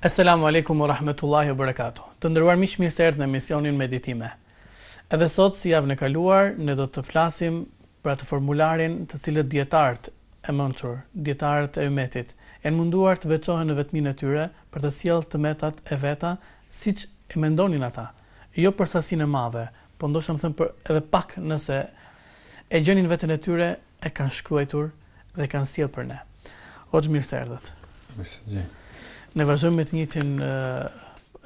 Esselamu alejkum ue rahmetullahi ue berekatuhu Të nderuar miq mirë se erdhët në emisionin Meditime Edhe sot si javën e kaluar ne do të flasim për atë formularin të cilët dijetarët e mençur, dijetarët e ymetit, janë munduar të veçohen në vetminë e tyre për të sjellë të metat e veta siç e mendonin ata, jo për sasinë e madhe, po ndoshta me thënë për edhe pak nëse e gjenin veten e tyre e kanë shkruajtur dhe kanë sjellë për ne. Hoxhë mirë se erdhët. Mirë se gjeni. Ne vazhdojmë me të njëjtin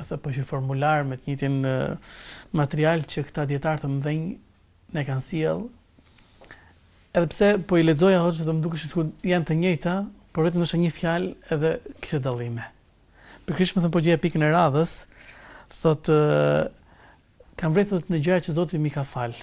ëh po që formular me të njëjtin material që këta dijetarë të mëdhenj na kanë sjellë. Edhe pse po i lexoja hoxhë dhe më dukeshin sikur janë të njëjta, por vetëm është një fjalë edhe kishte dallime. Pikërisht me thënë po gjeja pikën e radhës, thotë, kam vërejtje në gjëra që Zoti m'i ka falë,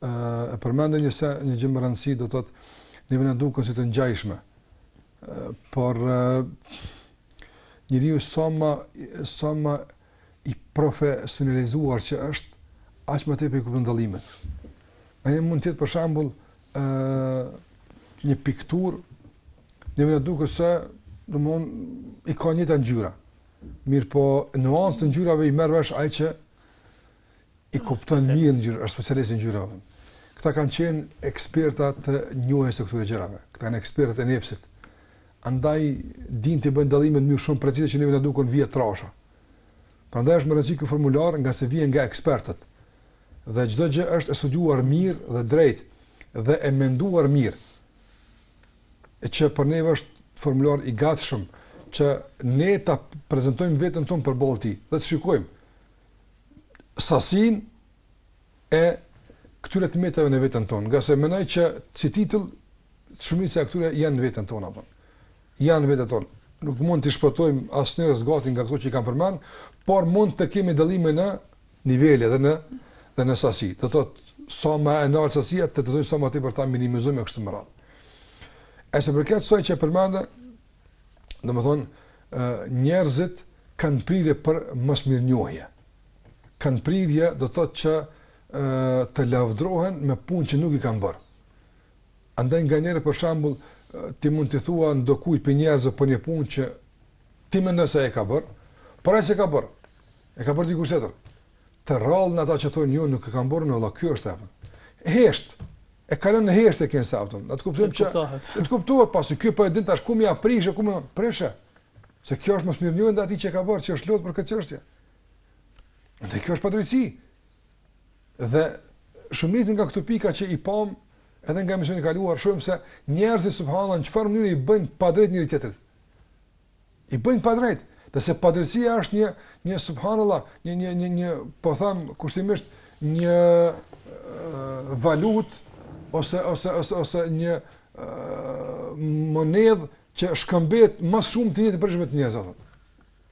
e përmende një se një gjë me rëndësi do të thotë neve na duken si të ngjashme. Por njeriu sa më sa më i profesionalizuar që është, aq më tepër i kupton dallimet. Ai mund të jetë për shembull ë një pikturë neve na duken se domethënë i ka njëjta ngjyra. Mirëpo, nuancat e ngjyrave i merr vesh ai që i kupton mirë ngjyrën, është specialist i ngjyrave. Këta kanë qenë ekspertë të njohjes së këtyre gjërave. Këta janë ekspertët e nefsit. Andaj dinë të bëjnë dallime shumë precize që neve na duken vija të trasha. Prandaj është me rëndësi ky formular ngase vjen nga ekspertët. Dhe çdo gjë është e studiuar mirë dhe drejt dhe e menduar mirë. E që për neve është formular i gatshëm që ne ta prezantojmë veten tonë përballë tij dhe të shikojmë sasinë e këtyre të metave në veten tonë, ngase mendoj që si titull, shumica e këtyre janë në veten tonë, apo. Janë në veten tonë. Nuk mund t'i shpëtojmë asnjërës gati nga këto që i kam përmend, por mund të kemi dallime në nivele dhe në, dhe në sasi. Do të thotë sa më e naltë sasia, do të thotë sa më tepër ta minimizojmë e kështu me radhë. E sa i përket asaj që e përmende, domethënë, njerëzit kanë prirje për mosmirënjohje. Kanë prirje do të thotë që të lavdrohen me punë që nuk i kanë bërë. Andaj nganjëherë për shembull, ti mund t'i thuash ndokujt prej njerëzve për një punë që ti mendon se e ka bërë, por ai s'e ka bërë, e ka bërë dikush tjetër. Të rrallë janë ata që thonë jo nuk e kam bërë unë valla ky është apo. Hesht. E kalon në heshtje e kanë sa apo. Le të kuptojmë që. Të kuptohet pasi ky po e din tash ku me ia prishë ku me prishë. Se kjo është mosmirënjohje ndaj atij që ka bërë që është lodh për këtë çështje. Dhe kjo është padrejtësi. Dhe shumica nga këto pika që i pamë edhe nga emisioni i kaluar shohim se njerëzit subhanallah në çfarë mënyre i bëjnë padrejtësi njëri-tjetrit. I bëjnë padrejt, dhe se padrejtësia është një, një subhanallah, një, një, një, një, po thamë, kushtimisht, një uh, valutë, ose, ose, ose, ose një uh, monedhë që shkëmbehet më së shumti në jetën e përditshme të njerëzve,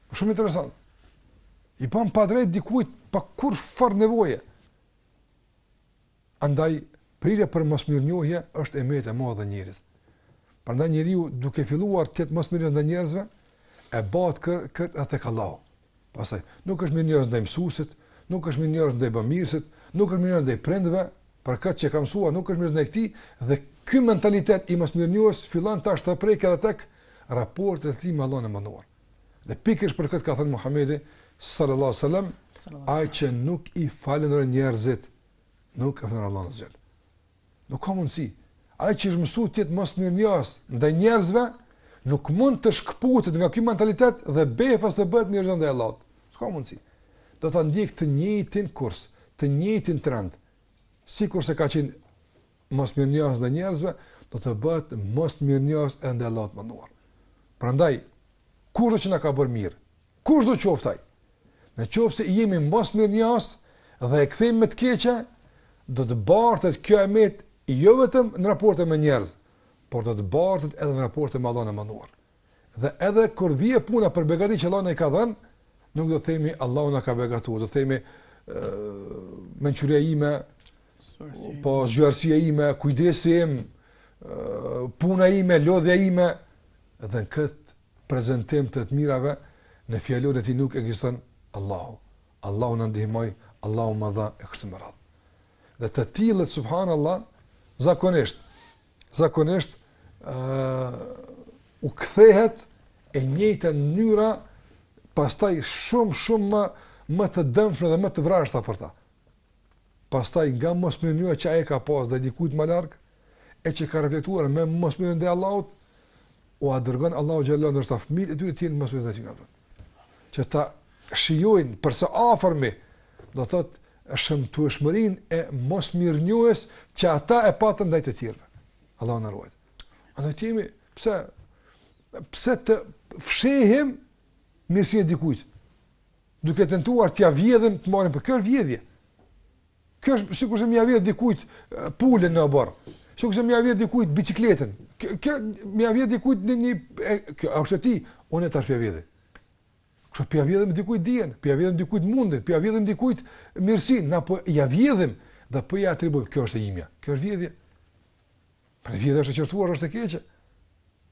po shumë interesant. I ban padrejt dikujt pa kurrfarë nevoje. Andaj, prirja për mosmirënjohje është e metë e madhe e njeriut. Prandaj njeriu duke filluar të jetë mosmirënjohës ndaj njerëzve, e bart kë, këtë edhe tek Allahu. Pastaj, nuk është mirënjohës ndaj mësuesit, nuk është mirënjohës ndaj bamirësit, nuk është mirënjohës ndaj prindëve, për këta që e kanë mësuar, nuk është mirënjohës ndaj këtij dhe ky mentalitet i mosmirënjohjes fillon tash të prekë edhe tek raportet e tij me Allahun e madhëruar. Dhe pikërisht për këtë ka thënë Muhamedi sallallahu alaihi wasallam, ai që nuk i falënderon njerëzit, Nuk e falënderon Allahun azze ve xhel. Nuk ka mundësi. Ai që është mësu të jetë mosmirënjohës ndaj njerëzve, nuk mund të shkëputet nga ky mentalitet dhe befas të bëhet mirënjohës ndaj Allahut. Nuk ka mundësi. Do ta ndjekë të njëjtin kurs, të njëjtin trend. Sikurse ka qenë mosmirënjohës ndaj njerëzve, do të bëhet mosmirënjohës edhe ndaj Allahut të madhëruar. Prandaj, kushdo që na ka bërë mirë, Kushdo qoftë ai, në qoftë se i jemi mosmirënjohës dhe ia kthejmë me të keqe, do të bartet kjo e metë jo vetëm në raporte me njerëz, por do të bartet edhe në raporte me Allahun e Madhëruar. Dhe edhe kur vjen puna për begati që Allahu na i ka dhënë, nuk do të themi Allahu na ka begatuar, do të themi mençuria ime, po zgjuarsia ime, kujdesi im, puna ime, lodhja ime dhe në këtë prezantim të të mirave në fjalorin e tij nuk ekziston Allahu Allahu na ndihmoi Allahu ma dha e kështu me radhë dhe të tillët subhanallahu zakonisht zakonisht u kthehet në mënyra pastaj shumë shumë më më të dëmshme dhe më të vrashta për ta pastaj nga mosmirënjohja që ai e ka pas ndaj dikujt më larg, e që ka reflektuar me mosmirënjohje ndaj Allahut, ua dërgon Allahu xhelle shanuhu fëmijët e tyre të jenë mosmirënjohës ndaj tyre. Që ta shijojnë për së afërmi, do të thotë shëmtueshmërinë e mosmirënjohjes që ata e patën ndaj të tjerëve. Allahu na ruajt. A, do të thotë pse pse ta fshehim mirësinë e dikujt? duke tentuar t'ia vjedhim, ta marrim, po kjo është vjedhje. Kjo është sikurse me ia vjedh dikujt pulën në oborr. Sikurse me ia vjedh dikujt biçikletën. Kjo me ia vjedh dikujt në një kjo është e tij, unë e tash ia vjedh. Kjo p'ia vjedhim dikujt dijen, p'ia vjedhim dikujt mundin, p'ia vjedhim dikujt mirësinë, na po ia vjedhim dhe po ia atribuojmë kjo është e imja. Kjo është vjedhje. Për vete është e qortuar, është e keqe.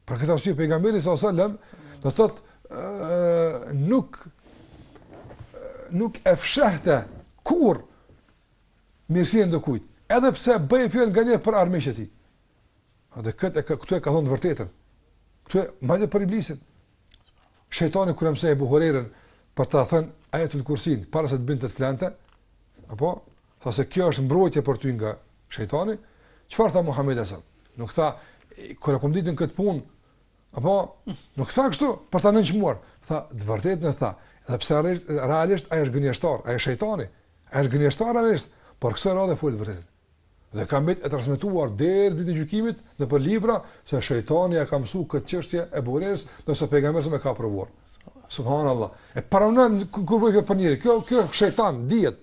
Për këtë arsye pejgamberi sa selam do thot ë nuk nuk e fshehte kurrë mirësinë e dokujt. Edhe pse bëhej fjalë nga një për armiqët e tij. Edhe këtë këtu e ka thonë të vërtetën. Këtu e madje për iblisin. Shejtani kur e mësoi Ebu Hurejrën për ta thënë ajetul kursin para se të binte të flente, apo Tha se kjo është mbrojtje për ty nga shejtani. Çfarë tha Muhamedi sallallahu alaihi wasallam? Nuk tha kur e kam ditën këtë punë, apo nuk tha kështu për ta nënçmuar. Tha, të vërtetën e tha, edhe pse realisht ai është gënjeshtar, ai është shejtani. Ai është gënjeshtar realisht, por kësaj radhe foli të vërtetën. Dhe ka mbet e transmetuar deri ditën e gjykimit nëpër libra se shejtani e ka mësuar këtë çështje Ebu Hurejrës, se pejgamberi e ka aprovuar. Subhanallahu. E paramendon kur bëhet për njeri, kjo kjo shejtan dihet.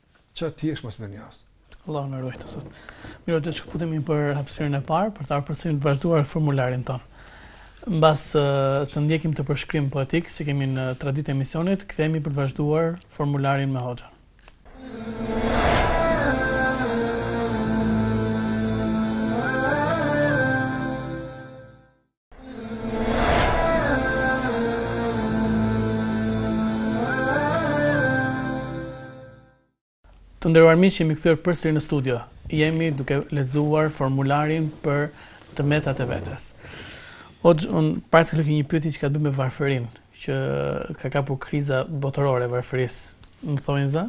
Qa ti jesh mosmirënjohës? Allah na ruajt, Zot. Mirë hoxhë shkëputemi për hapsirën e parë, për t'ardhur përsëri për të vazhduar formularin tonë. Mbasi të ndjekim të përshkrim poetik, siç kemi në traditë emisionit, kthehemi për të vazhduar formularin me hoxhën. Të nderuar miq, jemi kthyer përsëri në studio. Jemi duke lexuar formularin për të metat e vetes. Hoxhë, unë para se të një pyetje që ka të bëjë me varfërinë, që ka kapur kriza botërore e varfërisë në thonjza.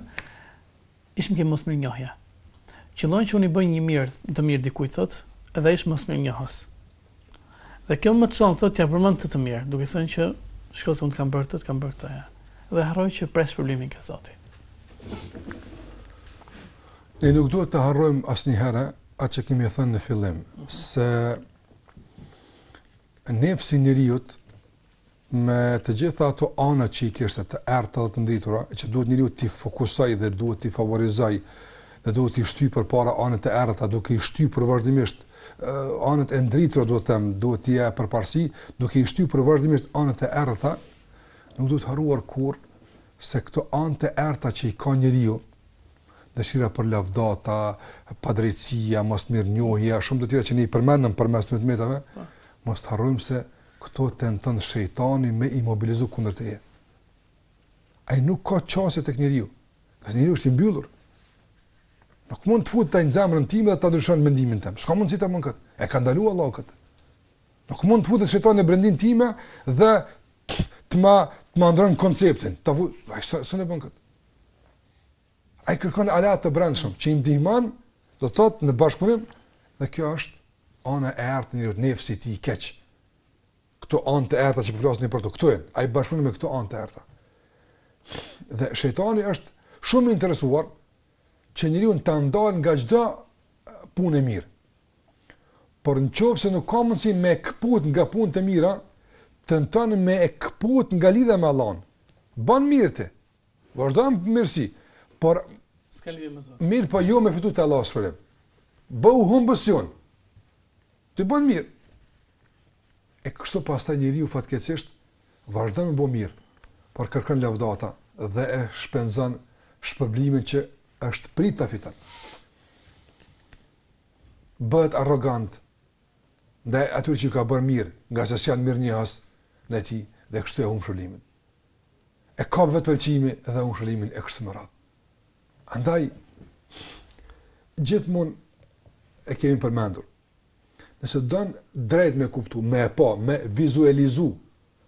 Ishim ke mosmirënjohja. Qëllon që unë i bëj një mirë të mirë dikujt thotë, edhe ai është mosmirënjohës. Dhe kjo më çon thotë t'ia përmend atë të mirë, duke thënë që shiko se unë kam bërë këtë, kam bërë këtë. Ja. Dhe harroj që pres shpërblimin ke Zoti. Ne nuk duhet të harrojmë asnjëherë atë që kemi thënë në fillim, se nefsi njeriut Me të gjitha ato anët që i kishte, të errëta dhe të ndritura, që duhet njeriu t'i fokusojë dhe duhet t'i favorizojë dhe duhet t'i shtyjë përpara anët e errëta, duke i shtypur vazhdimisht anët e ndritura, dua të them, duhet t'i japë përparësi, duke i shtypur vazhdimisht anët e errëta, nuk duhet harruar kurrë se këto anë të errëta që i ka njeriu, dëshira për lavdata, padrejtësia, mosmirënjohja, shumë të tjera që ne i përmendëm përmes të metave, po. mos të harrojmë se Këto tenton shejtani me i mobilizu kundër teje. Ai nuk ka qasje tek njeriu, se njeriu është i mbyllur. Nuk mund të futet ai në zemrën time dhe ta ndryshon mendimin tim. S'ka mundësi ta bën kët. E ka ndaluar Allahu kët. Nuk mund të futet shejtani në brendinë time dhe të ma të ma ndrron konceptin. Ta fut, ai s'e bën kët. Ai kërkon aleatë të brendshëm që i ndihmojnë, do të thotë në bashkëpunim dhe kjo është ana e errët e njeriut nefsi i tij i keq. Këto anë të errëta që po flasin për to, këto janë. Ai bashkëpunon me këto anë të errëta. Dhe shejtani është shumë i interesuar që njeriu të ndal nga çdo punë e mirë. Por në qoftë se nuk ka mundësi me këput nga punët e mira, tenton me e këput nga lidhe me Allahun. Banë mirë ti, Vazhdo me mirësi. Por s'ka lidhje me Zotin. Mirë, po jo me fitu te Allahu subhanahu wa taala. Bëhu humbës. Ti bën mirë. E kështu pastaj njeriu fatkeqësisht vazhdon të bëjë mirë, por kërkon lavdata dhe e shpenzon shpërblimin që është pritë ta fiton. Bëhet arrogant ndaj atyre që ka bërë mirë, ngase s'janë mirënjohës ndaj tij dhe kështu e humb shpërblimin. e kap vetëpëlqimi dhe ngushëllimi e kështu me radhë. Andaj gjithmonë e kemi përmendur. Nëse don drejt me kuptu, me e pa, me vizualizu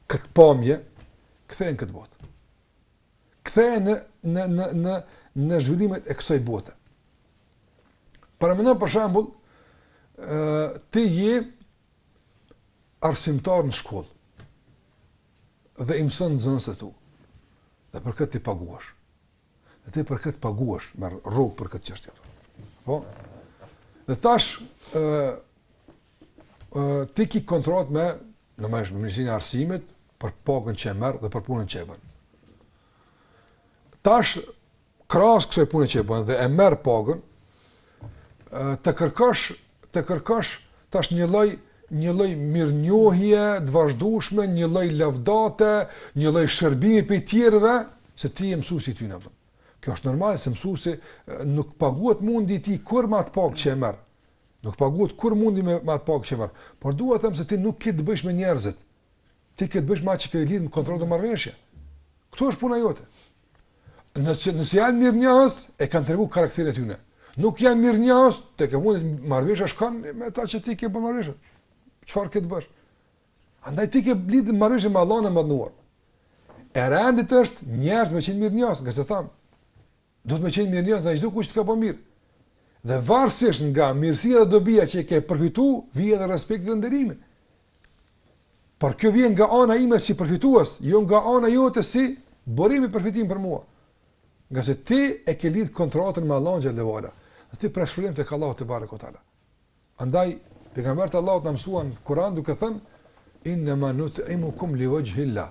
këtë pamje, ktheje në këtë botë. Ktheje në në në në në zhvillimet e kësaj bote. Paramendo për shembull, ë ti je arsimtar në shkollë. dhe i mëson nxënësit e tu. Dhe për këtë ti paguhesh. Dhe ti për këtë paguhesh, merr rrogë për këtë çështje. Po. Dhe tash ë ë ti ki kontratë me në me Ministrinë e arsimit për pagën që e merr dhe për punën që e bën. Tash krahas kësaj pune që e bën dhe e merr pagën, të kërkosh, të kërkosh tash një lloj një lloj mirënjohje të vazhdueshme, një lloj lavdate, një lloj shërbimi prej tjerëve, se ti je mësuesi i tyre. Kjo është normal se mësuesi nuk paguhet mundi i tij kurrë me atë pagë që e merr. Nuk paguhet kurrë mundi me atë pagë që e merr. Por dua të them se ti nuk ke të bësh me njerëzit. Ti ke të bësh me atë që ke lidhë kontratë dhe marrëveshje. Këtu është puna jote. Nëse, nëse janë mirënjohës, e kanë tregu karakterin e tyne. Nuk janë mirënjohës, tekefundit marrëveshja është kanë me atë që ti ke bërë marrëveshje. Çfarë ke të bësh? Andaj ti ke lidhë marrëveshje me Allahun e madhnuar. E rendit është njerëzit me qenë mirënjohës, ngase thamë. Duhet me qenë mirënjohës ndaj gjithkush të ka bo mirë. Dhe varësisht nga mirësia dhe dobia që i ke përfitu, vjen edhe respekti dhe nderimi. Por kjo vjen nga ana ime si përfitues, jo nga ana jote si burim i përfitimit për mua. Ngase ti e ke lidhë kontratën me Allahun xhele ve ala. Dhe ti pret shpërblim tek Allahu tebareke ve teala. Andaj, pejgamberët e Allahut na mësuan në Kur'an duke thënë, innema nut'imukum li vexhhil-lah.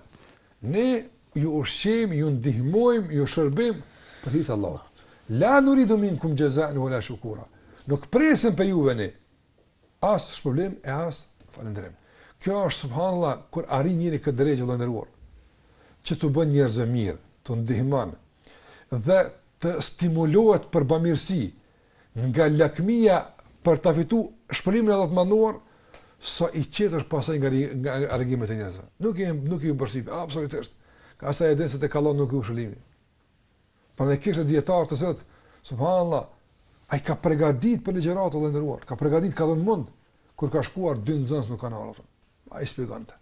Ne ju ushqejmë, ju ndihmojmë, ju shërbim për hir të Allahut. La nuridu minkum xhezaen ve la shukura. Nuk presim prej juve ne, as shpërblim e as falënderim. Kjo është subhanallah kur arrin njeriu këtë gradë, të nderuar. Që t'u bën njerëzve mirë, t'u ndihmon dhe të stimulohet për bamirësi, Nga lakmia për ta fitu shpërblimin e Allahut të Madhëruar, sa i qetë është pastaj nga nga reagimet e njerëzve. Nuk i nuk i përsipë absolutisht. Ngase e din se tek Allahu nuk hup shpërblimi. Prandaj kishte dietar të zot, subhanallah, ai ka përgatitur për ligjëratë, të nderuar, ka përgatitur ka dhënë mund kur ka shkuar, dy nxënës nuk kanë ardhur. Ai shpjegonte.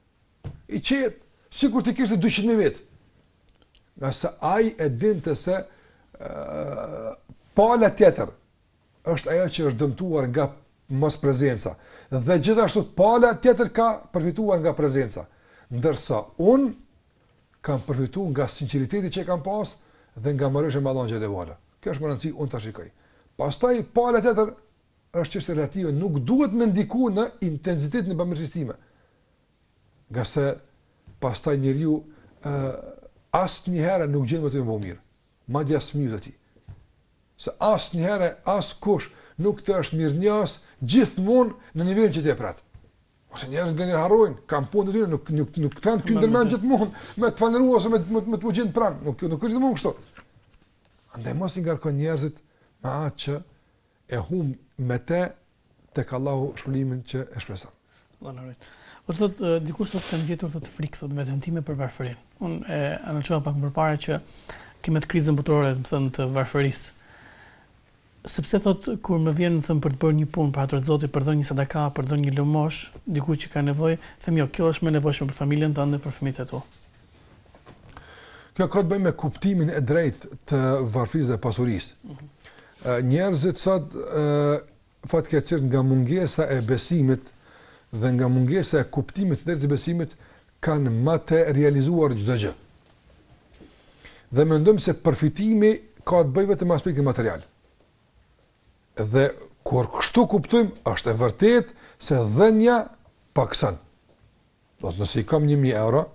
I qetë, sikur t'i kishte dyqind vetë. Ngase ai e dinte se pala tjetër është ajo që është dëmtuar nga mosprezenca. Dhe gjithashtu pala tjetër ka përfituar nga prezenca. Ndërsa unë kam përfituar nga sinqeriteti që kam pas dhe nga marrëveshja me Allahun xhel-le ve ala. Kjo është me rëndësi unë ta shikoj. Pastaj pala tjetër është çështë relative, nuk duhet me ndiku në intensitetin e bamirësisë sime. Ngase pastaj njeriu ë asnjëherë nuk gjen vetëm më mirë. Madje as fëmijët e tij. Se asnjëherë askush nuk të është mirënjohës gjithmonë në nivelin që ti e pret. Ose njerëzit do të harrojnë, kanë punët e tyre, nuk nuk nuk kanë ty ndërmend gjithmonë me të falënderuar ose me me me të pugjin pran, nuk nuk është më kështu. Andaj mos i ngarko njerëzit me atë që E humb me te tek Allahu shpërblimin që e shpreson. Allah na rujt. Po thot dikush thot kam gjetur thot frikë thot nga tentime për varfërin. Unë e anashkalova pak më parë që kemi këtë krizën botërore, do të thënë të varfërisë. Sepse thot kur më vjen të them për të bërë një punë për hatër të Zotit, për të dhënë një sadaka, për të dhënë një lëmoshë, dikujt që ka nevojë, them jo, kjo është më e nevojshme për familjen tënde, për fëmijët e tu. Kjo ka të bëjë me kuptimin e drejtë të varfërisë dhe pasurisë. Mm -hmm. Njerëzit sot fatkeqësisht nga mungesa e besimit dhe nga mungesa e kuptimit të drejtë të besimit kemi materializuar çdo gjë. Dhe mendojmë se përfitimi ka të bëjë vetëm me aspektin material. Dhe kur kështu kuptojmë, është e vërtetë se dhënia pakson. Do të nëse i kam 1000 euro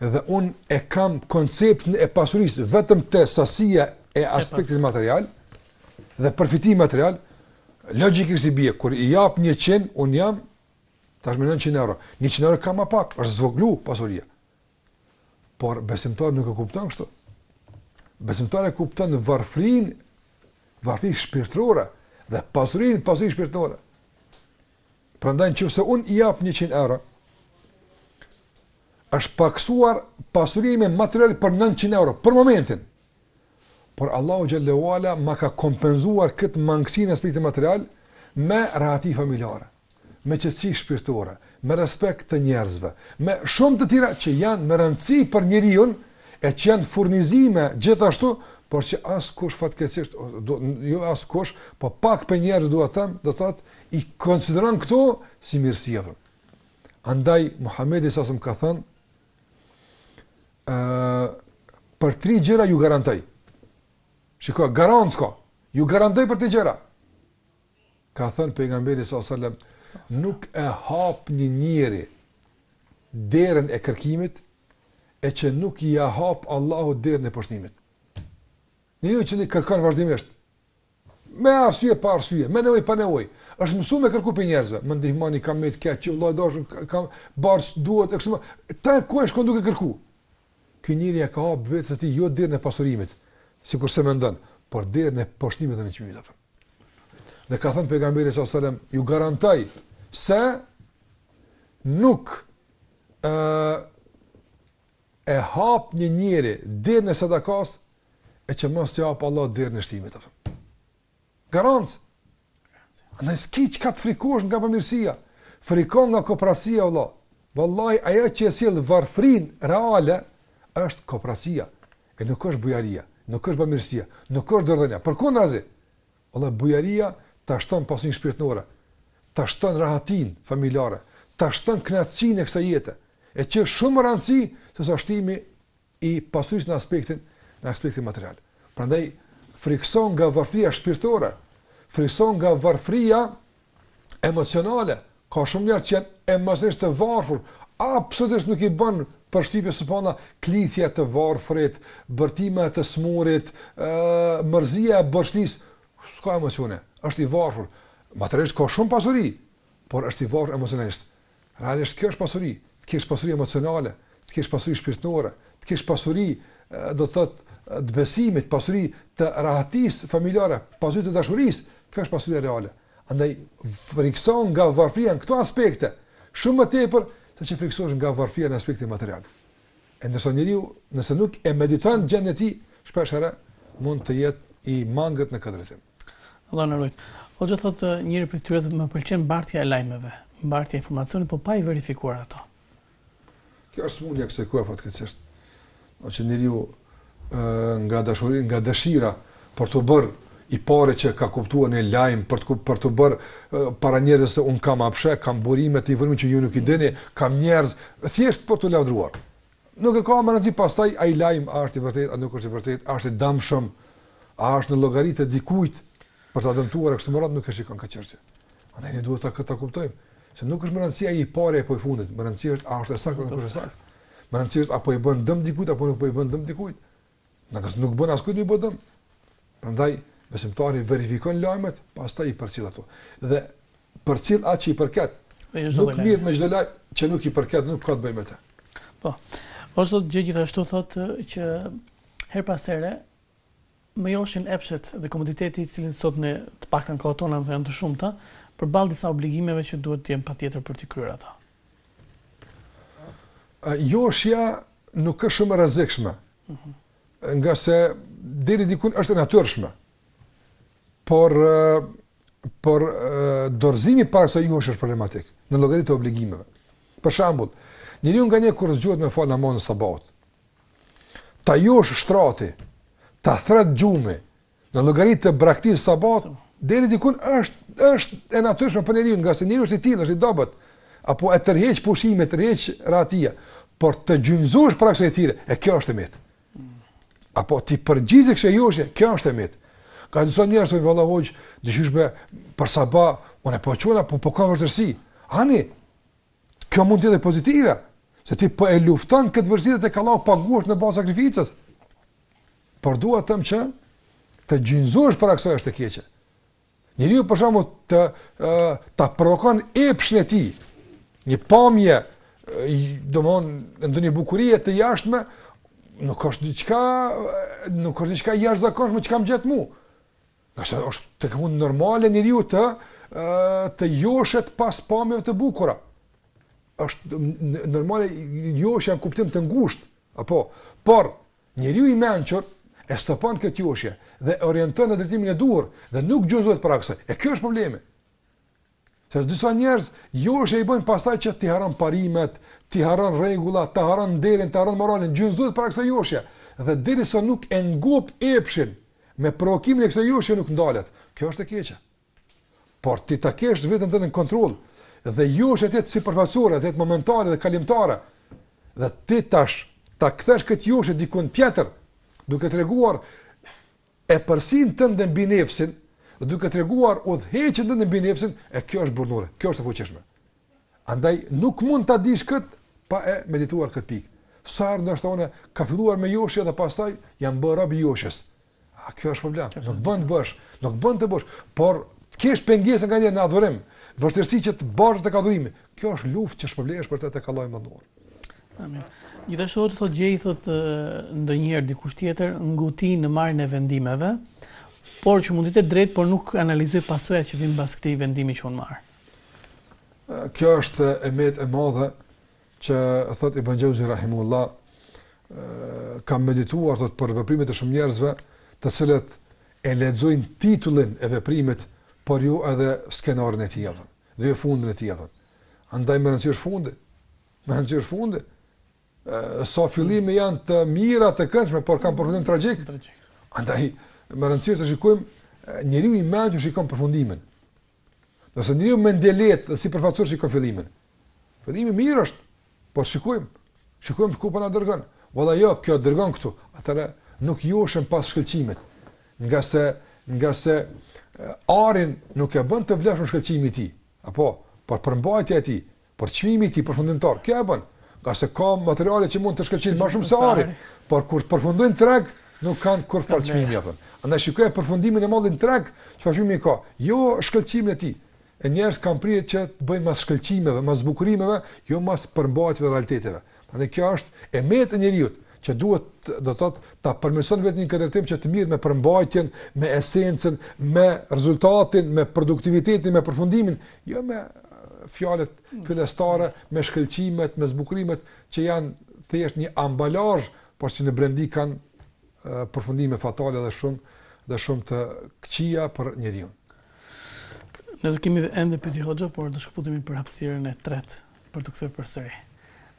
dhe un e kam konceptin e pasurisë vetëm te sasia e aspektit material dhe përfitimi material, logjikisht i bie kur i jap 100, un jam tash më 900 euro. 100 euro kam më pak, është zvoglu pasuria. Por besimtari nuk e kupton kështu. Besimtari e kupton varfrin, varfri shpirtërore dhe pasurin, pasuri shpirtërore. Prandaj në qoftë se unë i jap 100 euro, është pakësuar pasuria ime materiale për 900 euro për momentin. Por Allahu xhel-le ue ala ma ka kompenzuar këtë mangësi në aspektin material me rahati familjare, me qetësi shpirtore, me respekt të njerëzve, me shumë të tjera që janë me rëndësi për njeriun e që janë furnizime gjithashtu, por që askush fatkeqësisht do jo askush, po pak prej njerëzve do të them, do thotë i konsideron këto si mirësi. Andaj Muhamedi sa selam ka thënë, ë për tri gjëra ju garantoj. Shiko garancë ka. Ju garantoj për tri gjëra. Ka thënë pejgamberi sa selam, nuk e hap një njeri derën e kërkimit e që nuk i ja hap Allahu derën e poshtërimit. Një që kërkon vazhdimisht, Me arsye pa arsye, me nevojë pa nevojë. Është mësuar me kërku prej njerëzve, më ndihmoni kam mbet keq, që vëlla i dashur kam borxh duhet e kështu me. Taku e shkon duke kërku. Ky njeri e ka hap vetes së tij jo derën e pasurimit, sikurse mendon, por derën e poshtërimit dhe nënçmimit apo. Dhe ka thënë pejgamberi sallallahu alajhi wasallam, ju garantoj se nuk ë e hap një njeri derën e sadakas e që mos t'ia hap Allahu derën e shtimit apo. Garancë. Andaj s'ki çka të frikosh nga bamirësia. Frikohu nga koprracia vëlla. Vallahi ajo që e sjell varfrin reale është koprracia. E nuk është bujaria, nuk është bamirësia, nuk është dorëdhënia. Përkundrazi. Vallahi bujaria ta shton pasurinë shpirtnore, ta shton rahatinë familjare, ta shton kënaqësinë e kësaj jete, e që është shumë me rëndësi se sa shtimi i pasurisë në aspektin në aspektin material. Prandaj frikësohu nga varfëria shpirtore, frikësohu nga varfëria emocionale, ka shumë njerëz që janë emocionalisht të varfër, absolutisht nuk i bën përshtypje as pak klithja e të varfrit, britma e të smurit, ë mërzia e borxhlisë, s'ka emocione, është i varfër. Materialisht ka shumë pasuri, por është i varfër emocionalisht. Realisht kjo është pasuri, të kesh pasuri emocionale, të kesh pasuri shpirtërore, të kesh pasuri, do të thotë, të besimit, pasuri të rahatisë familjare, pasuri të dashurisë, kjo është pasuri reale. Andaj friksohu nga varfëria në këto aspekte, shumë më tepër seç friksohesh nga varfëria në aspektin material. E ndërsa njeriu, nëse nuk e mediton gjendjen e tij, shpesh herë mund të jetë i mangët në këtë drejtim. Allah na ruajt. Hoxhë, thotë njëri prej këtyre thotë më pëlqen bartja e lajmeve, bartja e informacionit, po pa i verifikuar ato. Kjo është smundja e kësaj kohe fatkeqësisht. Do që njeriu nga dashuri, nga dëshira për t'u bërë i pari që ka kuptuar një lajm për të për t'u bërë para njerëzve se unë kam apshe, kam burime të informimit që ju nuk i dini, kam njerëz thjesht për t'u lavdëruar. Nuk e ka me rëndësi pastaj ai lajm a është i vërtetë, a nuk është i vërtetë, a është i dëmshëm, a është në llogari të dikujt për ta dëmtuar e kështu me radhë nuk e shikon këtë çështje. Andaj ne duhet ta, këtë ta kuptojmë se nuk është me rëndësi a je i pari apo i fundit, me rëndësi është a është e saktë apo nuk është e saktë. Me rëndësi është a po i bën dëm dikujt apo nuk po i bën dëm dikujt. Në kësi, nuk bën askujt me i bë dëm. Prandaj, besimtari verifikon lajmet, pastaj i përcjell ato. Dhe përcjell atë që i përket. Nuk merret me çdo lajm që nuk i përket, nuk ka të bëjë me te. Po, hoxhë, gjithashtu thotë që herë pas here, më joshin epshet dhe komoditeti të cilat sot, më së paku në kohët tona, me thënë janë të shumta, përballë disa obligimeve që duhet të jenë patjetër për t'i kryer ata. Joshja nuk është shumë e rrezikshme. Mhm. Ngase deri diku është e natyrshme. Por por dorëzimi para kësaj joshje është problematik në llogari të obligimeve. Për shembull, njeriu nganjëherë kur zgjohet me fal namazin e sabahut. Të josh shtrati, të thërret gjumi, Në llogari të braktisjes së sabahut, deri dikun është është e natyrshme për njeriun, ngase njeriu është i tillë, është i dobët. Apo e tërheq pushimi, e tërheq rahatia, por të gjunjëzohesh para kësaj thirrje, e kjo është e metë. Apo t'i përgjigjesh kësaj joshje, kjo është e metë. Ka disa njerëz që vallahi hoxhë, dysh me për sabah, unë po çohna, po po kam vështirësi. Ani Kjo mund të jetë pozitive, se ti po e lufton këtë vështirësi, te Allahu paguhet në bazë të sakrificës. Por dua të them që të gjunjëzohesh para kësaj është e keqe. Njeriu për shembull të ta provokon epshin e tij, një pamje, domthon ndonjë bukuri të jashtme, nuk është diçka, nuk është diçka e jashtëzakonshme që më ka gjet mua. Ngase është tekembrama normale njeriu të, të joshet pas pamjeve të bukura. është normale joshja në kuptim të ngushtë. Apo, por, njeriu i mençur e stopon këtë joshje dhe e orienton në drejtimin e duhur dhe nuk gjunjëzohet para kësaj. E kjo është problemi. Sepse disa njerëz joshja i bën pastaj që t'i harron parimet, t'i harron rregullat, ta harron nderin, ta harron moralin, gjunjëzohet para kësaj joshje. Dhe derisa nuk e ngop epshin me provokimin e kësaj joshje nuk ndalet. Kjo është e keqja. Por ti ta kesh veten tënde në kontroll dhe joshja të jetë sipërfaqësore, të jetë momentale dhe kalimtare. Dhe ti tash ta kthesh këtë joshje diku tjetër, duke treguar Epërsinë tënde mbi nefsin, duke treguar udhëheqjen tënde mbi nefsin, e kjo është burnore, kjo është e fuqishme. Andaj nuk mund ta dish këtë pa e medituar këtë pikë. Sa herë ndoshta unë kam filluar me joshje dhe pastaj jam bërë rob i joshjes. A kjo është problem? Kjo nuk bën të bësh, nuk bën të bësh, por të kesh pengesë nga nefsi në adhurim, vështirësi që të bartesh tek adhurimi. Kjo është luftë që shpërblehesh për të tek Allahu i madhëruar. Amin. Gjithashtu hoxhë thotë gjej thotë ndonjëherë dikush tjetër ngutem në marrjen e vendimeve, por që mund të jetë drejt, por nuk analizoj pasojat që vijnë pas këtij vendimi që unë marr. Kjo është e metë e madhe që thotë Ibn Xheuzi rahimehullah kam medituar thotë për veprimet e shumë njerëzve, të cilët e lexojnë titullin e veprimit, por jo edhe skenarin e tij. Dhe fundin e tij. Andaj me rëndësi është fundi, me rëndësi është fundi, e, sa fillime janë të mira të këndshme, por kanë përfundim tragjik. Andaj, me rëndësi është të shikojmë, njeriu i mençur shikon përfundimin. Ndërsa njeriu mendjelehtë dhe sipërfaqësor shikon fillimin. Fillimi mirë është, por shikojmë, shikojmë ku po na dërgon. Valla jo, kjo dërgon këtu, atëherë nuk joshem pas shkëlqimit, ngase, ngase arin nuk e bën të vlefshëm shkëlqimi i tij, Apo, por përmbajtja e tij, por çmimi i tij përfundimtar, kjo e bën, ngase ka materiale që mund të shkëlqejnë më shumë se ari, por kur të përfundojnë në treg, nuk kanë kurrfarë çmimi apo. Andaj shikoje përfundimin e mallit në treg, çfarë çmimi ka, jo shkëlqimin e tij. E njerëzit kanë prirje që të bien mas shkëlqimeve, mas zbukurimeve, jo mas përmbajtjeve dhe realiteteve. Prandaj kjo është e metë e njeriut që duhet do të thotë ta përmirëson veten në këtë drejtim që të merret me përmbajtjen, me esencën, me rezultatin, me produktivitetin, me përfundimin, jo me fjalët fillestare, me shkëlqimet, me zbukurimet që janë thjesht një ambalazh, por që në brendi kanë përfundime fatale dhe shumë dhe shumë të këqija për njeriun. Ne do kemi ende pyetje hoxha, por do shkëputemi për hapësirën e tretë për t'u kthyer përsëri.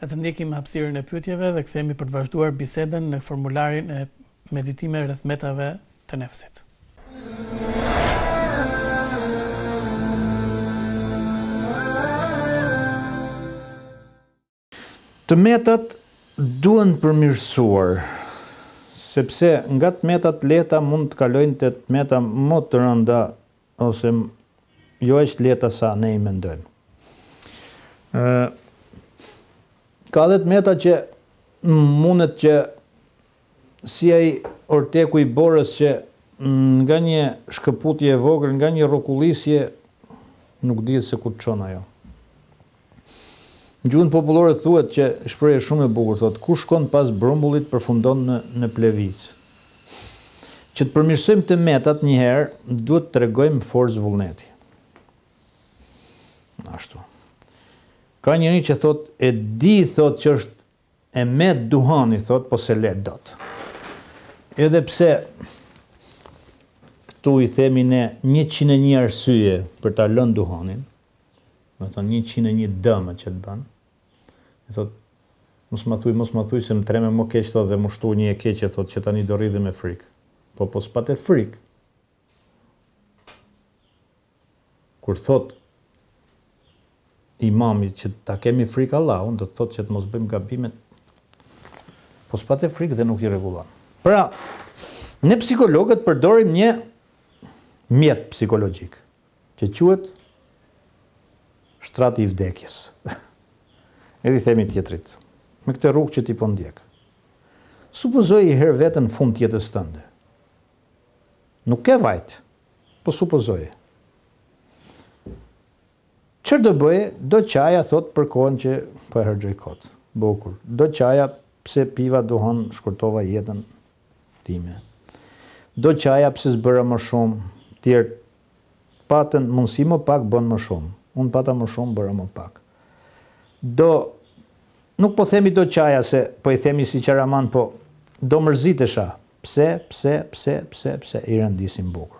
Le të ndjekim hapësirën e pyetjeve dhe kthehemi për të vazhduar bisedën në formularin e Meditime rreth të metave të nefsit. Të metat duhen përmirësuar, sepse nga të meta të lehta mund të kalojnë te të meta më të rënda Ose jo aq të lehta sa ne i mendojmë. Ë Ka dhe të meta që mundet që si ai orteku i borës që nga një shkëputje e vogël, nga një rrokullisje, nuk dihet se ku të çon ajo. Në gjuhën popullore thuhet një shprehje shumë e bukur thotë, kush shkon pas brumbullit përfundon në në plevicë. Që të përmirësojmë të metat një herë duhet të tregojmë forcë vullneti. Ashtu. Ka njëri që thotë e di thotë që është E metë duhani thotë po s'e lë dot. Edhe pse këtu i themi ne 101 arsye për ta lënë duhanin, domethënë 101 dëme që të bën. I thot mos ma thuj, mos ma thuj se më trembe më keq thot dhe m'u shtu një e keqe thot që tani do dridhem me frikë. Po po s'pate frikë. Kur thotë Imami që ta kemi frikë Allahun, do të thotë që të mos bëjmë gabimet Po s'pate frikë dhe nuk i rregullon. Pra, ne psikologët përdorim një mjet psikologjik që quhet shtrati i vdekjes. Edhe i themi tjetrit, me këtë rrugë që ti po ndjek. Supozoje një herë veten në fund të jetës tënde. Nuk ke vajtë, Po supozoj. Çfarë do bëje, do qaja thotë për kohën që po e harxhoj kot. Bukur. Do qaja pse piva duhan shkurtova jetën time. Do qaja pse s'bëra më shumë, tjerë patën mundësi më pak bënë më shumë. Unë pata më shumë bëra më pak. Do nuk po themi do qaja se po i themi si qaraman po do mërzitesha Pse, pse, pse, pse, pse i rendisim bukur.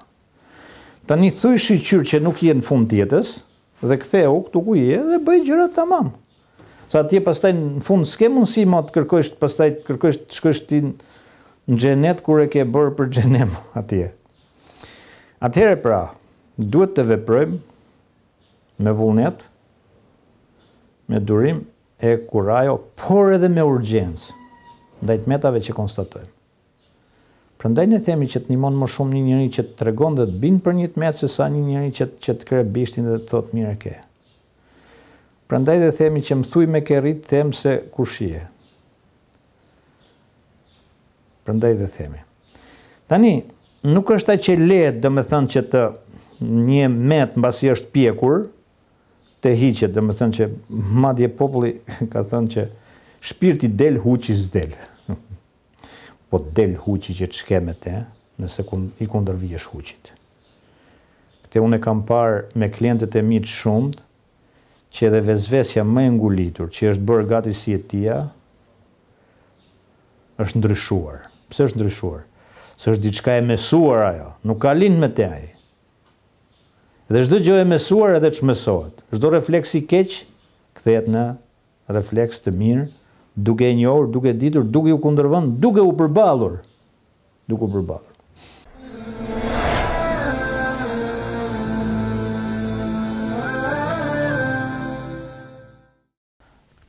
Tani thuj shiqyr që nuk je në fund të jetës dhe kthehu këtu ku je dhe bëji gjërat tamam. Se atje pastaj në fund s'ke mundësi më të kërkojsh pastaj të kërkojsh të shkojsh ti në xhenet kur e ke bërë për xhenem atje. Atëherë pra, duhet të veprojmë me vullnet, me durim e kurajo por edhe me urgjencë ndaj të metave që konstatojmë. Prandaj ne themi që të ndihmon më shumë një njeri që të tregon dhe të bind për një të metë sesa një njeri që që të kreh bishtin dhe të thotë mirë e ke. Prandaj dhe themi që më thuj me kë rri të të them se kush je. Prandaj dhe themi. Tani, nuk është aq e lehtë domethënë që të një e metë mbasi është pjekur, të hiqet, domethënë që madje populli ka thënë që shpirti del huqi s'del. Po të del huqi që ç'ke me të, nëse i kundërvihesh huqit. Këtë unë e kam parë me klientët e mi të shumtë, që edhe ves, vesja më e ngulitur, që është bërë gati si e tija, është ndryshuar. Pse është ndryshuar? Se është diçka e mësuar ajo, nuk ka lind me te ai. Dhe çdo gjë e mësuar edhe çmësohet. Çdo refleks i keq kthehet në refleks të mirë, duke e njohur, duke e ditur, duke iu kundërvënë, duke u përballur. Duke u përballur.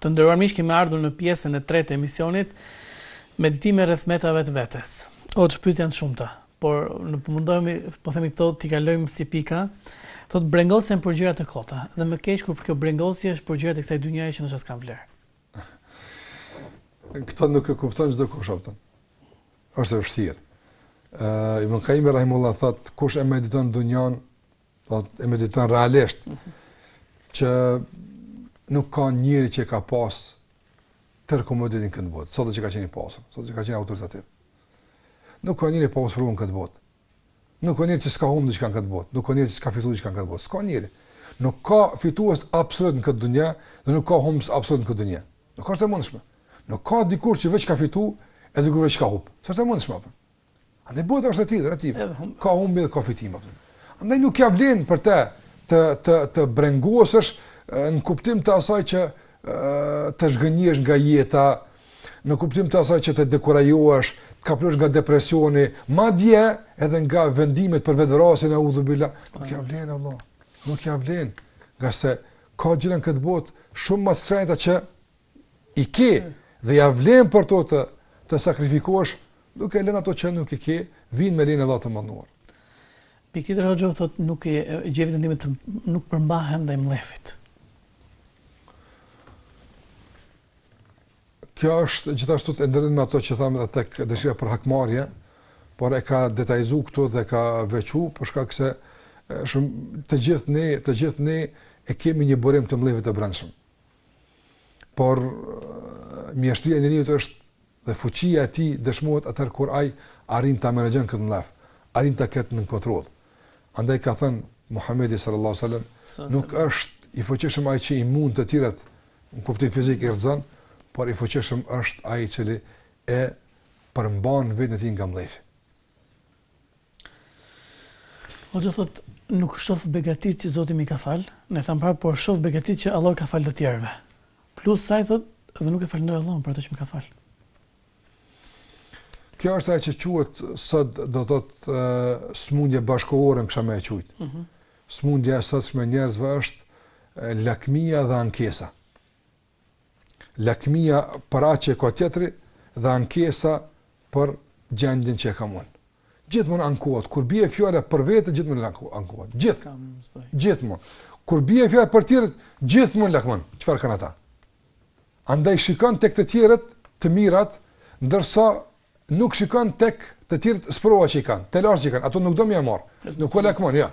Të nderuar miq, kemi ardhur në pjesën e tretë të emisionit Meditime rreth të metave të vetes. Hoxhë, pyetjet janë të shumta, por ne po mundohemi, po themi këto, t'i kalojmë si pika. Thot brengosem për gjëra të kota dhe më keq kur kjo brengosje është për gjëra të kësaj dynjaje që ndoshta s'kan vlerë. Këtë nuk e kupton çdokush apo. Është e vështirë. Ë uh, Ibn Kajimi rahimehullah thot kush e mediton dynjan Po e mediton realisht që nuk ka njeri që ka pas tërë komoditetin n'këtë botë, sado që ka qenë i pasur, sado që ka qenë autoritativ. Nuk ka njeri pa u sprovuar n'këtë botë. Nuk ka njeri që s'ka humbur diçka n'këtë botë, nuk ka njeri që s'ka fituar diçka n'këtë botë, s'ka njeri. Nuk ka fitues absolut në këtë dunja dhe nuk ka humbës absolut në këtë dunja. Nuk është e mundshme. Nuk ka dikush që veç ka fitu, edhe dikush veç ka humb. S'është e mundshme apo? Andaj bota është e tillë relative. Ka humbje dhe ka fitim aty. Andaj nuk ja vlen për të, të të të brengosesh në kuptim të asaj që të zhgënjehesh nga jeta, në kuptim të asaj që të dekurajohesh, të kaplohesh nga depresioni, madje edhe nga vendimet për vetëvrasje, neudhubilah. Nuk ja vlen vallah. Nuk ja vlen. Ngase ka gjëra në këtë botë shumë më të shenjta që i ke dhe ja vlen për to të të sakrifikosh, duke lënë ato që nuk i ke, vijnë me lejen e Allahut të madhëruar. Pikë tjetër hoxhë thot nuk e gjej veten ndonjëherë, nuk përmbahem ndaj mllefit. Kjo është gjithashtu e ndërlidhur me ato që thamë edhe tek dëshira për hakmarrje, por e ka detajizu këtu dhe e ka veçu, për shkak se shumë të gjithë ne, të gjithë ne e kemi një burim të mllefit të brendshëm. Por mjeshtria e njeriut është dhe fuqia e tij dëshmohet atëherë kur ai arrin ta menaxhon këtë mllef, arrin ta ketë nën kontroll. Andaj ka thënë Muhamedi sallallahu alaihi wasallam, nuk është i fuqishëm ai që i mund të tjerët në kuptim fizik i rrëzon, por i fuqishëm është ai i cili e përmban veten e tij nga mllefi. Po do thot nuk shof begatit që Zoti mi ka fal, ne tham prap po shof begatit që Allah ka fal të tjerëve. Plus sa i thot dhe nuk e falënderoj Allahun për ato që më ka fal. Kjo është ajo që quhet sot do thot smundje bashkëkohore në më e quajt. Mm -hmm. Smundja e sotshme e njerëzve është lakmia dhe ankesa. lakmia për atë që e ka tjetri dhe ankesa për gjendjen që e kam unë. Gjithmonë ankohet, kur bie fjala për veten, gjithmonë ankohet. Gjithë, gjithmonë. Kur bie fjala për tjerët, gjithmonë lakmon. Çfarë kanë ata? Andaj shikon tek të tjerët të mirat, ndërsa nuk shikon tek të tjerët sprova që i kanë, telashet që i kanë. Ato nuk do me i marr. Nuk ia lakmon, ja.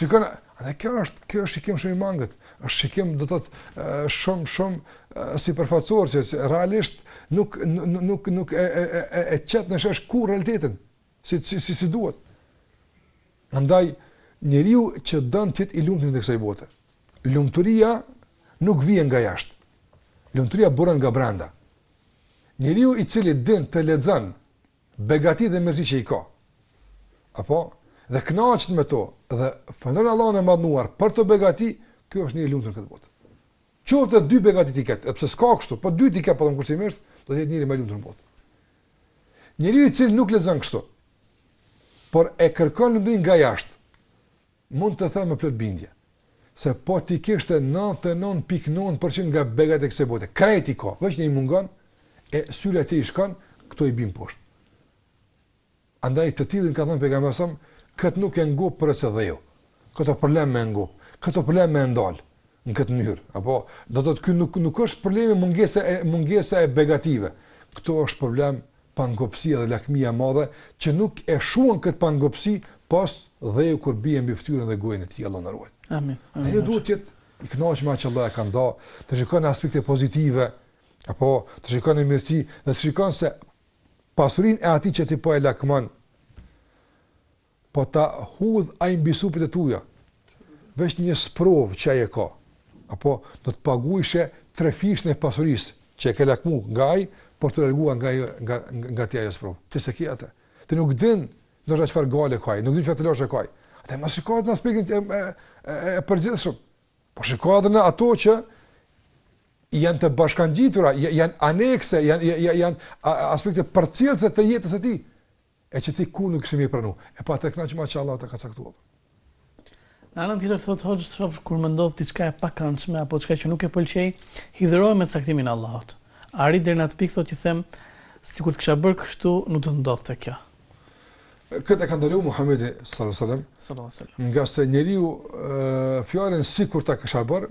Shikon, andaj kjo është, kjo është shikim shumë i mangët. Është shikim do të thotë shumë shumë sipërfaqësor që, që realisht nuk nuk nuk, nuk e e e e qet në shesh ku realitetin si si si, si duhet. Andaj njeriu që don të jetë i lumtur në të kësaj bote. Lumturia nuk vjen nga jashtë. Lumturia buron nga brenda. Njeriu i cili din të lexon begati dhe mirësi që i ka. Apo dhe kënaqet me to dhe falënderon Allahun e madhnuar për ato begati, ky është njeri i lumtur këtë botë. Qoftë dy begati t'i ketë, edhe pse s'ka kështu, po dy t'i ketë përkatësisht, do të jetë njeri më i lumtur në botë. Njeriu i cili nuk lexon kështu, por e kërkon lumturinë nga jashtë. Mund të them me plot bindje, se po t'i kishte nëntëdhjetë e nëntë pikë nëntë për qind nga begatit e kësaj bote, krejt i ka, veç një i mungon, e syri që i shkon, këto i bien poshtë. Andaj të tillin ka thënë pejgamberi se kët nuk e ngop përveç dheu. Kët e ke problem me ngop, kët e ke problem me ndal në këtë mënyrë, apo do të thotë ky nuk nuk është problemi mungesa e mungesa e begative. Këtu është problem pangopësia dhe lakmia e madhe që nuk e shuan këtë pangopësi pos dheu kur bie mbi fytyrën dhe gojën e tij Allah na ruajt. Amin. Ai duhet të jetë i kënaqur me atë që Allahu e ka nda, të shikon aspekte pozitive, apo të shikon në mirësi dhe të shikon se pasurinë e atij që ti po e lakmon po ta hudh ai mbi supet e tua, veç një sprovë që ai e ka, apo do të paguajshe trefishën e pasurisë që e ke lakmu nga ai, për t'u larguar nga ajo nga nga ti ajo sprovë. Ti s'e ke atë. Ti nuk din ndoshta çfarë halle ka ai, nuk din çfarë telashe ka ai. Andaj mos shiko në aspektin e e, e, e përgjithshëm. Po shiko edhe në ato që janë të bashkangjitura, janë anekse, janë janë janë aspekte përcjellëse të jetës së tij. e që ti kurrë nuk ishe i pranuar, e pa të kënaqur me atë që Allahu të ka caktuar. Në anën tjetër thot hoxhë shoh kur më ndodh diçka e pakëndshme apo diçka që nuk e pëlqej, hidhërohem me caktimin e Allahut. Arrit deri në atë pikë thot që them sikur të kisha bërë kështu nuk do të ndodhte kjo. Këtë e ka ndaluar Muhamedi sallallahu alaihi wasallam. Ngase njeriu fjalën sikur ta kisha bërë,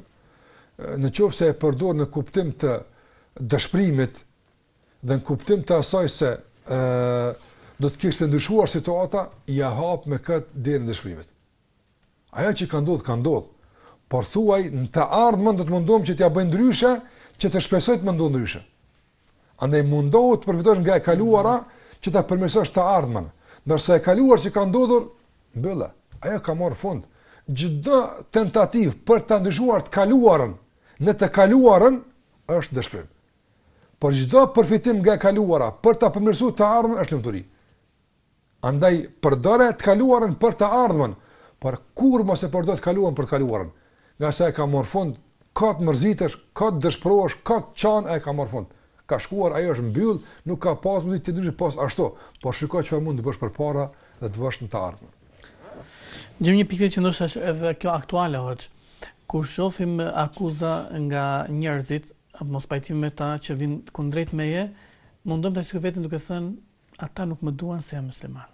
në qoftë se e përdor në kuptim të dëshpërimit, dhe në kuptim të asaj se ë do të kishte ndryshuar situata, ja hap me këtë derën e dëshpërimit. Ajo që ka ndodhur, ka ndodhur. Por thuaj në të ardhmen do të mundohem që t'ja bëj ndryshe, që të shpresoj të ndodhë ndryshe. Andaj mundohu të përfitosh nga e kaluara që ta përmirësosh të ardhmen. Ndërsa e kaluar që ka ndodhur, mbylle. Ajo ka marr fund. Çdo tentativë për ta ndryshuar të kaluarën në të kaluarën është dëshpërim. Por çdo përfitim nga e kaluara për ta përmirësuar të ardhmen është lumturi. Andaj përdore të kaluarën për të ardhmen, por kurrë mos e përdor të kaluarën për të kaluarën. Ngase ka marr fund, kot mërzitesh, kot dëshpërohesh, kot qan, e ka marr fund. Ka shkuar, ajo është mbyll, nuk ka pas mundësi të ndryshojë pos ashtu, por shiko çfarë mund të bësh përpara dhe të bësh në të ardhmen. Kemi një pikë që ndoshta është edhe kjo aktuale hoxhë. Kur shohim akuza nga njerëzit, apo mospajtime me ta që vin kundrejt meje, mundohem ta shfajësoj veten duke thënë ata nuk më duan se jam musliman.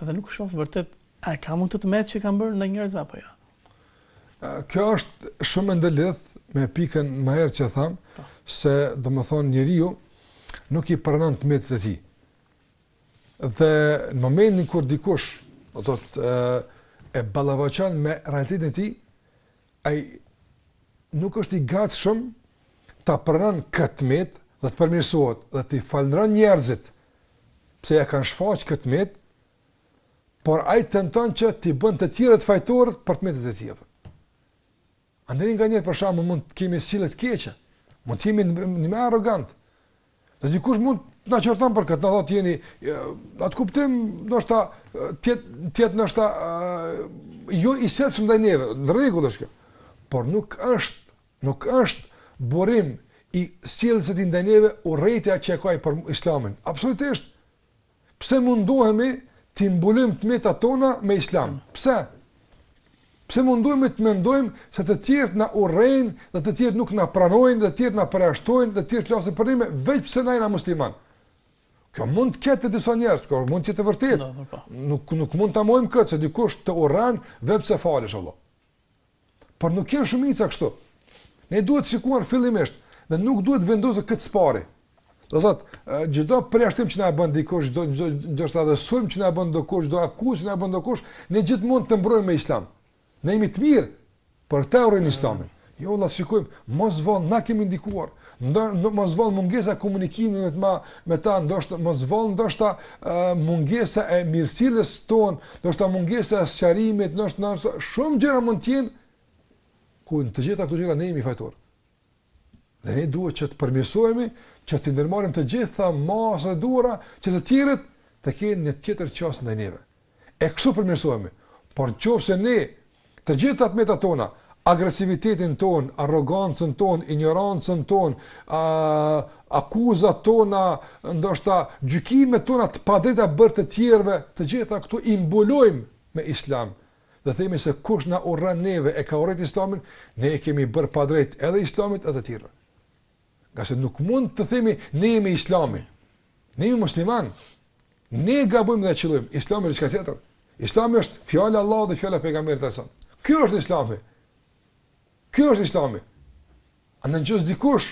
Dhe nuk shoh vërtet a kam unë të metë që kam bërë ndaj njerëzve apo jo. Ja. Kjo është shumë e ndërlidh me pikën më herë që tham po. se domethënë njeriu nuk i pranon të metat e tij. Dhe në momentin kur dikush e ballafaqon me realitetin e tij, Ai nuk është i gatshëm ta pranon këtë të metë dhe të përmirësohet dhe t'i falënderon njerëzit pse ja kanë shfaqë këtë të metë, por ai tenton që t'i bën të tjerët fajtorë për të metat e tij. Andaj nganjëherë për shkak mund të kemi sjellje të keqe, mund të jemi ne më arrogant. Dhe dikush mund të na qorton për këtë, na thotë jeni në atë kuptim, ndoshta të jetë të jetë ndoshta jo i sjellshëm ndaj neve, në rregull është kjo. Por nuk është, nuk është burim i sjelljes së tij ndaj neve urrejtja që e ka për Islamin. Absolutisht. Pse mundohemi t'i mbulojmë të metat tona me islam? Pse? Pse mundohemi të mendojmë se të tjerët na urrejnë, dhe të tjerët nuk na pranojnë, dhe të tjerët na përjashtojnë, dhe të tjerët flasin për ne veç pse na jemi musliman? Kjo mund të ketë te disa njerëz, kjo mund të jetë e vërtetë. Po. Nuk nuk mund ta mohojmë këtë se dikush të urren veç pse falesh Allah. Por nuk janë shumica kështu. Ne duhet shikuar fillimisht dhe nuk duhet vendosur këtë së pari. Do thot, çdo përjashtim që na e bën dikush, çdo çdo ndoshta edhe sulm që na e bën dikush, çdo akuzë që na e bën dikush, ne gjithmonë ta mbulojmë me Islam. Ne jemi të mirë për këtë urrejnë Islamin. Jo, le ta shikojmë, mos vallë ne kemi ndikuar, Ndoshta mos vallë mungesa e komunikimit me, me ta, ndoshta mos vallë ndoshta mungesa e mirësjelljes tonë, ndoshta mungesa e sqarimit, ndoshta shumë gjëra mund të jenë ku në të gjitha këto gjëra ne jemi fajtor. Dhe ne duhet që të përmirësohemi, që të ndërmarrim të gjitha masat e duhura që të tjerët të kenë një tjetër qasje ndaj neve. E kështu përmirësohemi. Por në qofë se ne, të gjitha të metat tona, agresivitetin ton, arrogancën ton, ignorancën ton, uh, akuzat tona, ndoshta gjykimet tona të padrejta bërë të tjerve, të gjitha këto i mbulojmë me islam. Dhe themi se kush na urren neve e ka urrejtur islamin, ne e kemi bërë padrejt edhe islamit edhe të tjerve. Ngase nuk mund të themi ne jemi islami. Ne jemi musliman. Ne gabojmë dhe qëllojmë. Islami është diçka tjetër. Islami është fjala e Allahut dhe fjala e pejgamberit alejhi selam. Ky është Islami. Ky është Islami. A në qoftë se dikush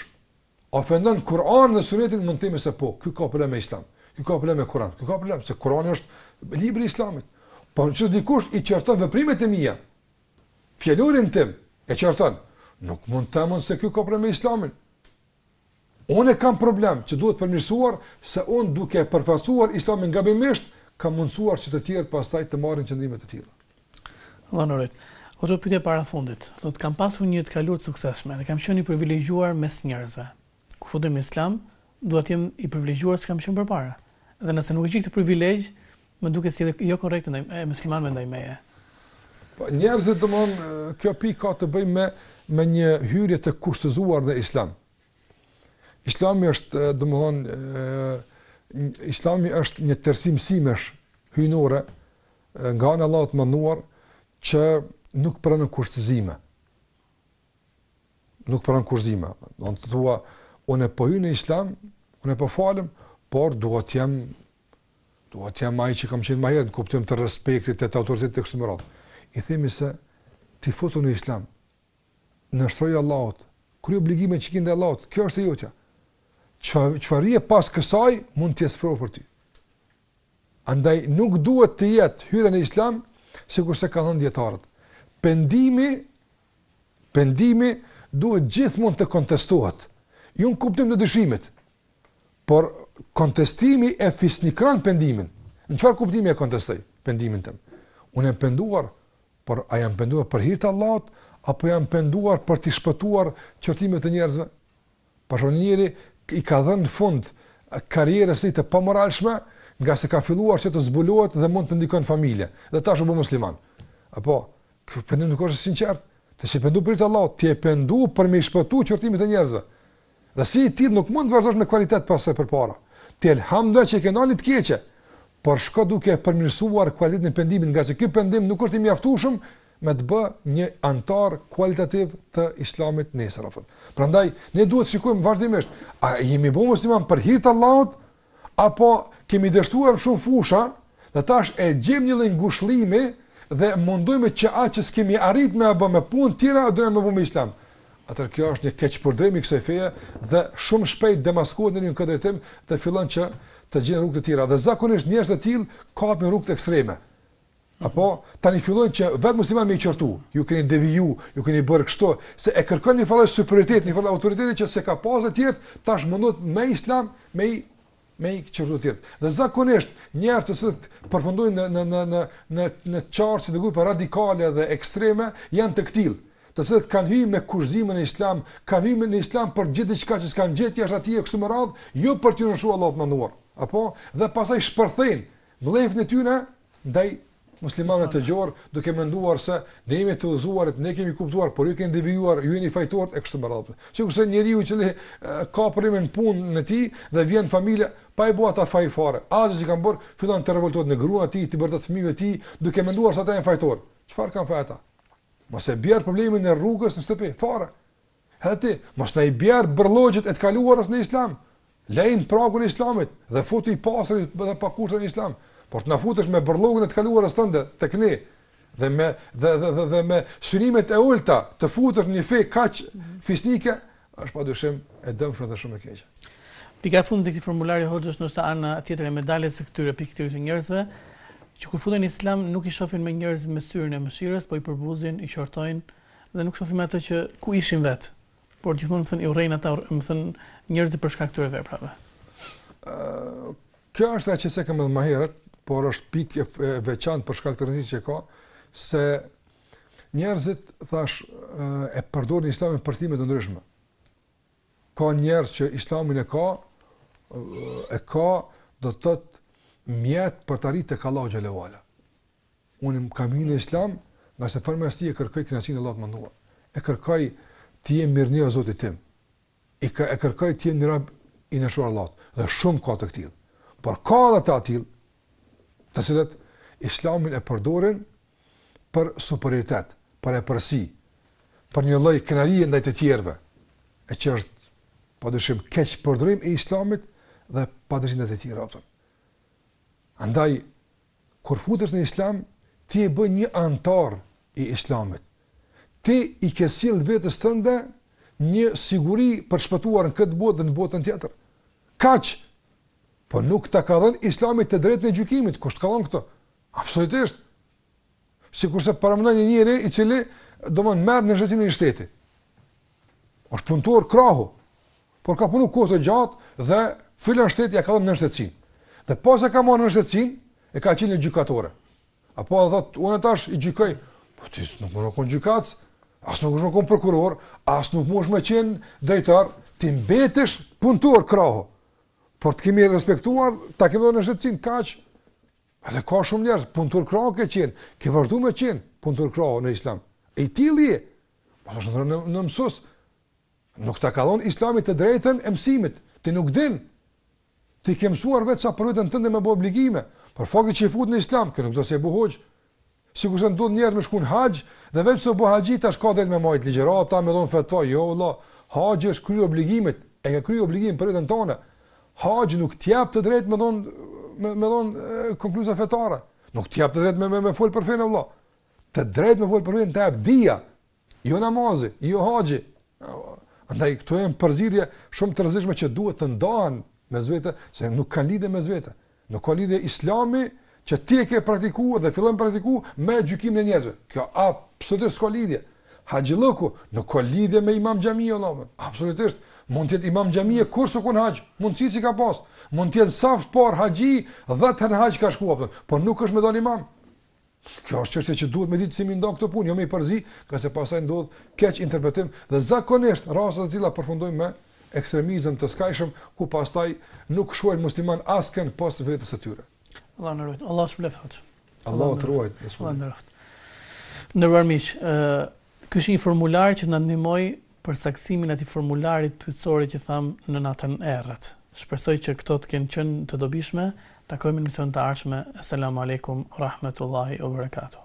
ofendon Kur'anin dhe Sunetin mund të themi se po, ky ka problem me Islam. Ky ka problem me Kur'an. Ky ka problem se Kur'ani është libri i Islamit. Po në qoftë se dikush i qorton veprimet e mia. Fjalorin tim e qorton. Nuk mund të them se ky ka problem me Islamin. Unë e kam problem që duhet përmirësuar se unë duke e përfaqësuar Islamin gabimisht kam mundësuar që të tjerët pastaj të marrin qëndrime të tilla. Vëlla i nderuar. Hoxhë pyetja para fundit, thotë kam pasur një të kaluar të suksesshme dhe kam qenë i privilegjuar mes njerëzve. Kur futem në Islam, dua të jem i privilegjuar siç kam qenë përpara. Dhe nëse nuk e gjej këtë privilegj, Më duket si jo korrekte ndaj e muslimanëve ndaj meje. Po i nderuari domthon kjo pikë ka të bëjë me me një hyrje të kushtëzuar në Islam. Islami është domthon Islami është një tërësi mësimesh hyjnore nga ana e Allahut të madhëruar që nuk pranon kushtëzime. Nuk pranon kushtëzime. Do të thotë unë po hyj në Islam, unë po falem, por dua të jem Dua të jem ai që kam qenë më herët në kuptim të respektit të autoritetit të kështu me radhë. I themi se ti futu në islam. Nënshtroju Allahut, kryej obligimet që ke ndaj Allahut, kjo është e jotja. Çfarë vjen pas kësaj mund të jetë sprovë për ty. Andaj nuk duhet të jetë hyrja në islam sikurse kanë thënë dijetarët. Pendimi pendimi duhet gjithmonë të kontestohet. Jo në kuptim të dyshimit, Por kontestimi e fisnikron pendimin. Në çfarë kuptimi e kontestoj pendimin tim? Unë jam penduar, por a jam penduar për hir të Allahut apo jam penduar për të shpëtuar qortimet e njerëzve? Për shembull i ka dhënë fund karrierës së të pamoralshme, ngase ka filluar që të zbulohet dhe mund të ndikon në familje. Dhe tash u bë musliman. Apo ky pendim nuk është i sinqertë. Ti s'je pendu për hir të Allahut, ti je pendu për me shpëtu qortimet e njerëzve. Dhe si i tillë nuk mund të vazhdosh me kualitet pastaj përpara. Ti elhamdullah që i ke ndalë të këqijat, por shko duke e përmirësuar kualitetin e pendimit, ngaqë ky pendim nuk është i mjaftueshëm me të bë një anëtar kualitativ të Islamit nesër apo. Prandaj ne duhet të shikojmë vazhdimisht, a jemi bo musliman për hir të Allahut Apo kemi dështuar në shumë fusha dhe tash e gjejmë një lloj ngushëllimi dhe mundohemi që atë që s'kemi arrit me e bë me punë tjera e dojmë me bë me islam. Atëherë kjo është një keqpërdorim i kësaj feje dhe shumë shpejt demaskohet njeriu në këtë drejtim dhe fillon që të gjen rrugë të tjera dhe zakonisht njerëz të tillë kapin rrugët ekstreme. Apo tani fillojnë që vetë muslimanët me i qërtu, ju keni deviju, ju keni bërë kështu, se e kërkon njëfarë lloj superioritet, njëfarë lloj autoritet që s'e ka pas te tjerët, tash mundot me islam me i, me i qërtu tjerët. Dhe zakonisht njerëzit që përfundojnë në, në, në, në, në, në qarqe të grupeve radikale dhe ekstreme, janë të këtillë të cilët kanë hyrë me kushtëzime në Islam, kanë hyrë në Islam për të gjetë diçka që s'kanë gjetë jashtë atij e kështu me radhë, jo për t'iu nënshtruar Allahut të madhëruar. Apo dhe pastaj shpërthejnë Mllefin e tyre ndaj muslimanëve të gjorë, duke menduar se ne jemi të udhëzuarit, ne e kemi kuptuar, por ju keni devijuar, ju jeni fajtorët e kështu me radhë. Sikurse njeriu i cili ka problem në punën e tij dhe vjen në familje, pa i bo ata faj fare, asgjë s'i kanë bërë, fillon të revoltohet në gruan e tij, t'u bërtet fëmijëve të tij, duke menduar se ata janë fajtorë. Çfarë kanë faj ata? Mos e bjerë problemin e rrugës në shtëpi, fare. Edhe ti, mos na i bjerë bërllogjet e të kaluarës në Islam, leji në pragun e Islamit dhe futu i pastër dhe pa kushte në Islam, por të na futesh me bërllogun e të kaluarës tënde tek ne dhe me dhe dhe dhe, dhe me synimet e ulta të futesh në një fe kaq fisnike, është padyshim e dëmshme dhe shumë e keqe. Pika e fundit e këtij formulari hoxhë është ndoshta ana tjetër e medaljes së këtyre pikë këtyre njerëzve që kur futen në Islam nuk i shohin më njerëzit me syrin e mëshirës, po i përbuzin, i qortojnë, Dhe nuk shohin atë që ku ishin vet, por gjithmonë me thënë i urrejnë ata, me thënë njerëzit për shkak të këtyre veprave. Ë kjo është ajo që cekëm më herët, por është pikë e veçantë për shkak të rëndësisë që ka se njerëzit thash e përdorin islamin për qëllime të ndryshme. Ka njerëz që islamin e ka e ka do të thotë mjet për të arritë tek Allahu xhele ue ala. Unë kam hyrë në Islam, nga se përmes tij e kërkoj kënaqësinë e Allahut të Madhëruar. E kërkoj të jem mirënjohës Zotit tim. E kë, e kërkoj të jem një rob i nënshtruar Allahut. Dhe shumë ka të këtillë. Por ka edhe të atillë, të cilët Islamin e përdorin për superioritet, për epërsi, për një lloj kënaqësie ndaj të tjerëve, e që është padyshim keqpërdorim i Islamit dhe padyshim ndaj të tjerëve. Andaj Kur futesh në Islam, ti je bërë një anëtar i Islamit. Ti i ke sjellë vetes tënde një siguri për shpëtuar në këtë botë dhe në botën tjetër. Kaq. Po nuk ta ka dhënë Islami të drejtën e gjykimit, kush të ka dhënë këtë? Absolutisht. Sikurse paramendon një njeri i cili domethënë merr nënshtetësinë e një shteti. Është punëtor krahu, por ka punu kohë të gjatë dhe filan shteti ia ka dhënë nënshtetësinë. Dhe pasi e ka marrë nënshtetësinë, e ka qenë në gjykatore. Apo edhe thotë, unë tash i gjykoj, po ti nuk mun me kon gjykatës, as nuk mun me kon prokuror, as nuk munesh me qenë drejtor, ti mbetesh punëtor krahu. Por të kemi respektuar, ta kemi dhënë nënshtetësinë, kaq, Edhe ka shumë njerëz punëtor krahu ke qenë, ke vazhdu me qenë punëtor krahu në islam. E i tilli shndërrohet në, në, në mësus. Nuk ta ka dhonë islami të drejtën e mësimit, ti nuk din. Ti ke mësuar veç sa për veten tënde me bo obligime, por fakti që je fut në islam, kjo nuk do se je bo hoxhë, Sikurse ndodh njerëz me shku në haxh dhe veç se u bë haxhi tash ka drejt me majt ligjërata, me dhon fetva, jo vëlla, haxhi është kryerje obligimit, e ke krye obligimin për veten tënde. Haxhi nuk të jep të drejtë me dhon me me dhon konkluza fetare. Nuk të jep të drejtë me me, me fol për fenë vëlla. Të drejtë me fol për fenë të jep dija, Jo namazi, jo haxhi. Andaj këto janë përzierje shumë të rrezikshme që duhet të ndahen mes vete, se nuk kanë lidhje mes vete. Nuk ka lidhje Islami që ti e ke praktikuar dhe fillon e praktikon me gjykimin e njerëzve. Kjo absolutisht s'ka lidhje. Haxhillëku nuk ka lidhje me imam xhamie, vëllau im. Absolutisht mund të jetë imam xhamie, kurrë s'ka shku në haxh, mundësi s'ka pas. Mund të jetë super haxhi 10 herë haxh ka shkuar, por nuk është me thon imam. Kjo është çështje që duhet me ditë si me i nda këto punë, jo me i përzi, ngase pastaj ndodh keqinterpretim dhe zakonisht raste të tilla përfundojnë me ekstremizëm të skajshëm ku pastaj nuk shohin musliman askënd pos vetes së tyre. Allahu na ruajt. Allahu të shpërbleftë. Allahu të ruajt. Allahu të nderoftë. Të nderuar miq, ë ky është një formular që na ndihmoi për saktësimin e atij formulari pyetësori që thamë në natën e errët. Shpresoj që këto të kenë qenë të dobishme. Takohemi në emisionet e ardhshme. Eselamu Alejkum o Rahmetullahi o Berekatuhu.